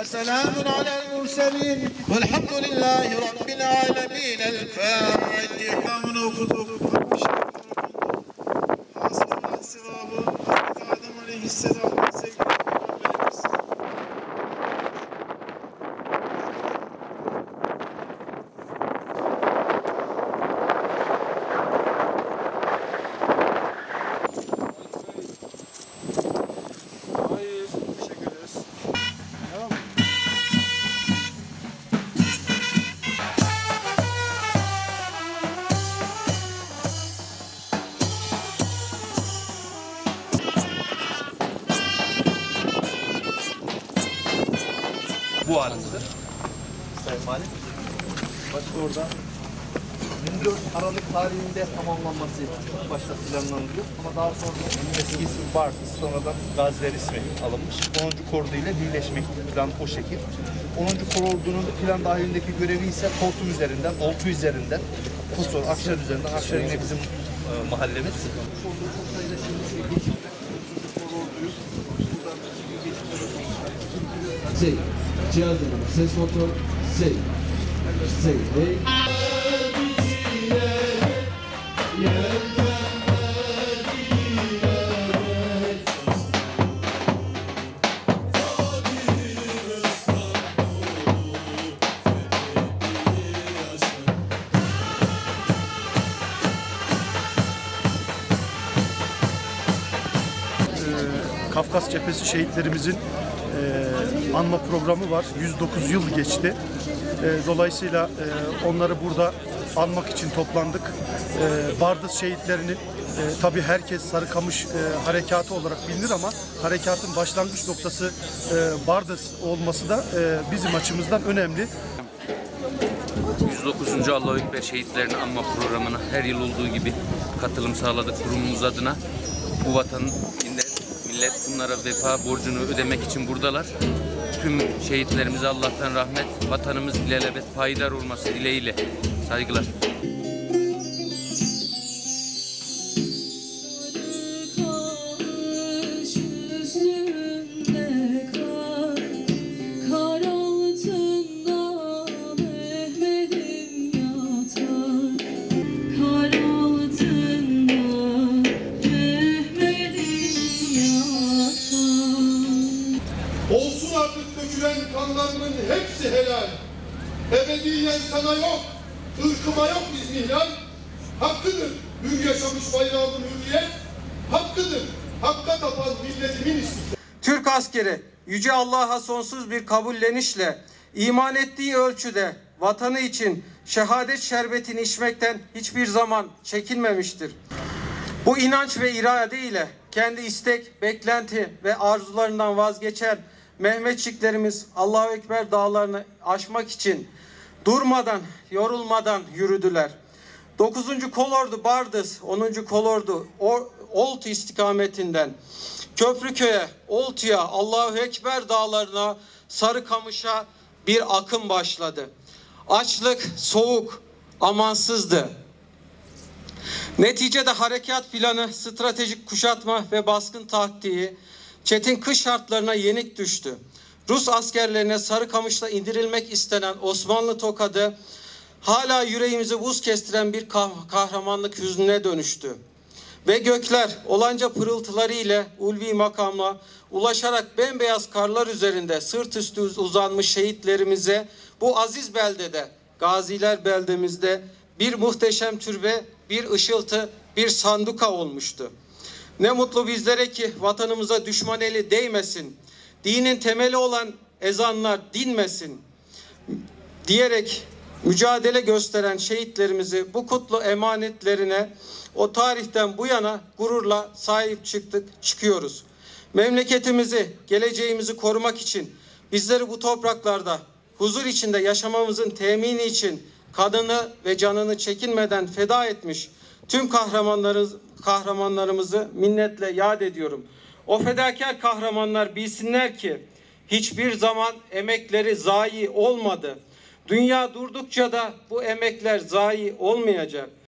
وسلام على المرسلين والحمد لله رب العالمين الفاتحة ونكتب Bu arasıdır. Sayın Valim. Başka orada 24 Aralık tarihinde tamamlanması başta planlanıyor ama daha sonra Eski ismi Bartız, sonradan Gaziler ismi alınmış. 10. Kordu ile birleşmek plan o şekil. 10. Kordu'nun plan dahilindeki görevi ise Kortum üzerinden, Oltu üzerinden, Kusur, Akşar üzerinden, Akşar yine bizim e, mahallemiz. Şey, cihaz deneme, ses kontrol, şey, şey, hey. Kafkas Cephesi şehitlerimizin e, anma programı var. 109 yıl geçti. E, dolayısıyla e, onları burada anmak için toplandık. E, Bardız şehitlerinin e, tabii herkes Sarıkamış e, harekatı olarak bilinir ama harekatın başlangıç noktası e, Bardız olması da e, bizim açımızdan önemli. 109. Allahu Ekber şehitlerini anma programına her yıl olduğu gibi katılım sağladık kurumumuz adına. Bu vatanın millet, bunlara vefa borcunu ödemek için buradalar. Tüm şehitlerimize Allah'tan rahmet, vatanımız ilelebet payidar olması dileğiyle saygılar. Ebediyen sana yok, ırkıma yok izmihlal. Hakkıdır hür yaşamış bayrağımın hürriyet. Hakkıdır hakka tapan milletimin istiklal. Türk askeri yüce Allah'a sonsuz bir kabullenişle iman ettiği ölçüde vatanı için şehadet şerbetini içmekten hiçbir zaman çekinmemiştir. Bu inanç ve irade ile kendi istek, beklenti ve arzularından vazgeçen Mehmetçiklerimiz Allahu Ekber dağlarını aşmak için durmadan, yorulmadan yürüdüler. 9. Kolordu Bardız, 10. Kolordu Oltu istikametinden Köprüköy'e, Oltu'ya, Allahu Ekber dağlarına, Sarıkamış'a bir akım başladı. Açlık, soğuk, amansızdı. Neticede harekat planı, stratejik kuşatma ve baskın taktiği çetin kış şartlarına yenik düştü. Rus askerlerine Sarıkamış'ta indirilmek istenen Osmanlı tokadı hala yüreğimizi buz kestiren bir kah- kahramanlık hüznüne dönüştü. Ve gökler olanca pırıltıları ile ulvi makamla ulaşarak bembeyaz karlar üzerinde sırt üstü uzanmış şehitlerimize bu aziz beldede, gaziler beldemizde bir muhteşem türbe, bir ışıltı, bir sanduka olmuştu. Ne mutlu bizlere ki vatanımıza düşman eli değmesin. Dinin temeli olan ezanlar dinmesin diyerek mücadele gösteren şehitlerimizi bu kutlu emanetlerine o tarihten bu yana gururla sahip çıktık, çıkıyoruz. Memleketimizi, geleceğimizi korumak için bizleri bu topraklarda huzur içinde yaşamamızın temini için kanını ve canını çekinmeden feda etmiş tüm kahramanlarımız, kahramanlarımızı minnetle yad ediyorum. O fedakar kahramanlar bilsinler ki hiçbir zaman emekleri zayi olmadı. Dünya durdukça da bu emekler zayi olmayacak.